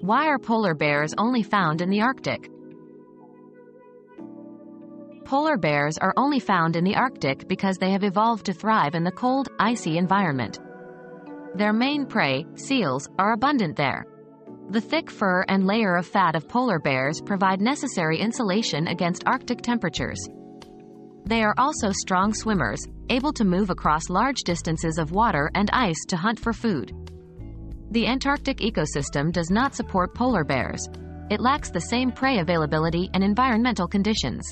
Why are polar bears only found in the Arctic? Polar bears are only found in the Arctic because they have evolved to thrive in the cold, icy environment. Their main prey, seals, are abundant there. The thick fur and layer of fat of polar bears provide necessary insulation against Arctic temperatures. They are also strong swimmers, able to move across large distances of water and ice to hunt for food. The Antarctic ecosystem does not support polar bears. It lacks the same prey availability and environmental conditions.